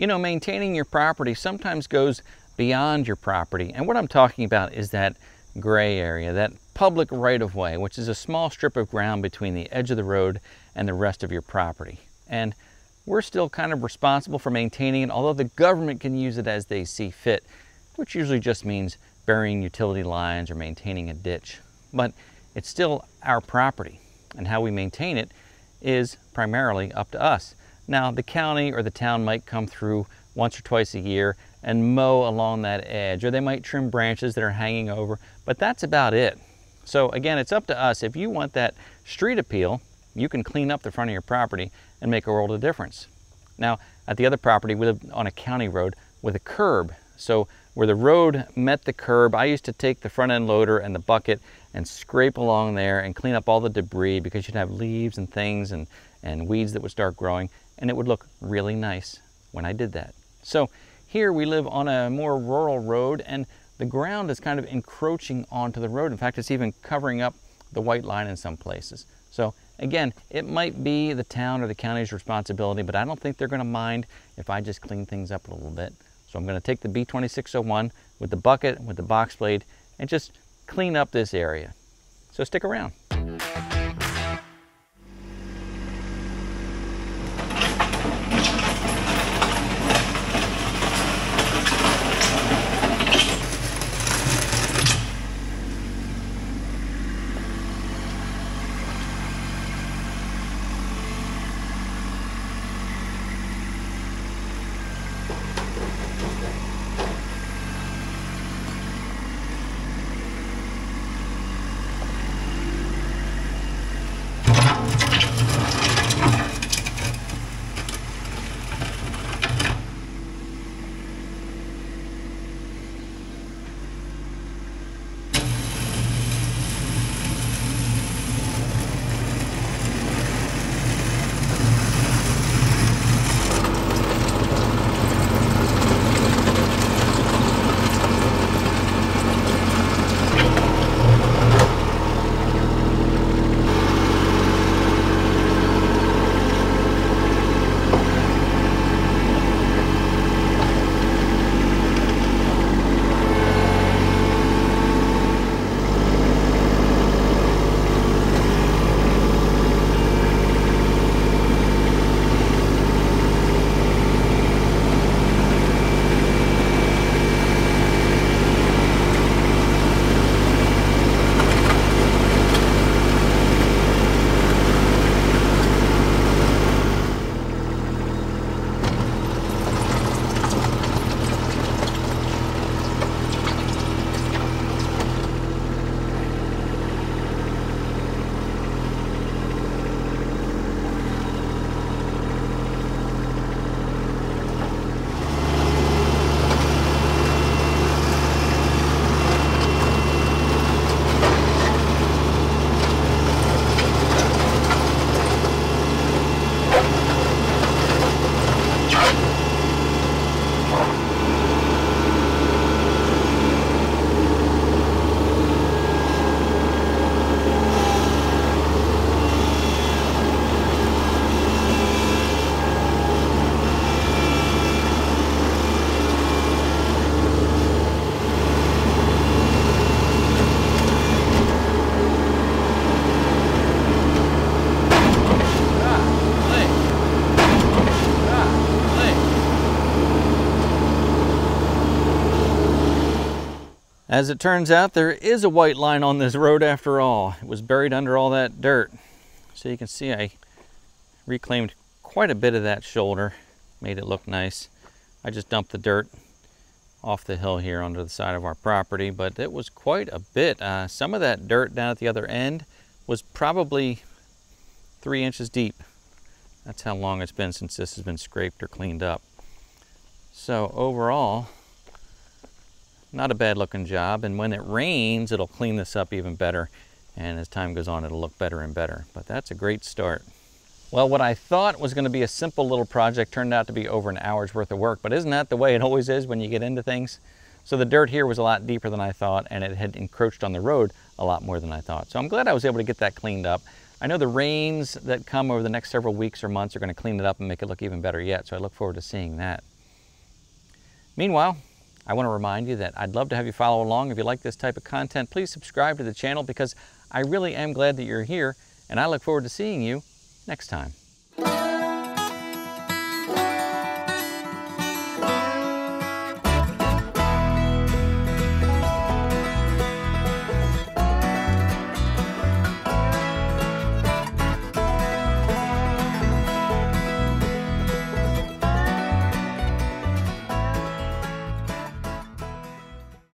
You know, maintaining your property sometimes goes beyond your property. And what I'm talking about is that gray area, that public right of way, which is a small strip of ground between the edge of the road and the rest of your property. And we're still kind of responsible for maintaining it, although the government can use it as they see fit, which usually just means burying utility lines or maintaining a ditch. But it's still our property, and how we maintain it is primarily up to us. Now, the county or the town might come through once or twice a year and mow along that edge, or they might trim branches that are hanging over, but that's about it. So again, it's up to us. If you want that street appeal, you can clean up the front of your property and make a world of difference. Now, at the other property, we live on a county road with a curb. So where the road met the curb, I used to take the front end loader and the bucket and scrape along there and clean up all the debris because you'd have leaves and things and, and weeds that would start growing and it would look really nice when I did that. So here we live on a more rural road and the ground is kind of encroaching onto the road. In fact, it's even covering up the white line in some places. So again, it might be the town or the county's responsibility, but I don't think they're gonna mind if I just clean things up a little bit. So I'm gonna take the B2601 with the bucket, with the box blade, and just clean up this area. So stick around. As it turns out, there is a white line on this road after all. It was buried under all that dirt. So you can see I reclaimed quite a bit of that shoulder, made it look nice. I just dumped the dirt off the hill here onto the side of our property, but it was quite a bit. Uh, some of that dirt down at the other end was probably three inches deep. That's how long it's been since this has been scraped or cleaned up. So overall, not a bad looking job. And when it rains, it'll clean this up even better. And as time goes on, it'll look better and better. But that's a great start. Well, what I thought was going to be a simple little project turned out to be over an hour's worth of work. But isn't that the way it always is when you get into things? So the dirt here was a lot deeper than I thought, and it had encroached on the road a lot more than I thought. So I'm glad I was able to get that cleaned up. I know the rains that come over the next several weeks or months are going to clean it up and make it look even better yet, so I look forward to seeing that. Meanwhile, I want to remind you that I'd love to have you follow along. If you like this type of content, please subscribe to the channel because I really am glad that you're here and I look forward to seeing you next time.